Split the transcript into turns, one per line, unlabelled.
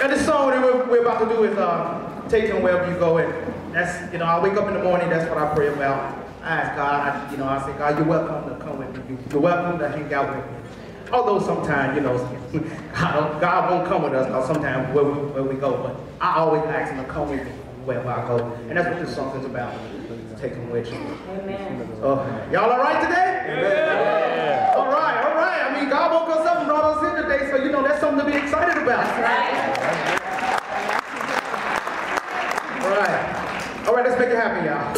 And the song that we're, we're about to do is uh, Take Him Wherever You Go. And that's, you know, I wake up in the morning, that's what I pray about. I ask God, I, you know, I say, God, you're welcome to come with me. You're welcome to hang out with me. Although sometimes, you know, God, won't come with us or sometimes where we, where we go. But I always ask him to come with me wherever I go. And that's what this song is about. Take him with you.
Amen.
Oh, y'all all right today?
Yeah.
All right, all right. I mean, God woke us up and brought us in today, so, you know, that's something to be excited about. caviar.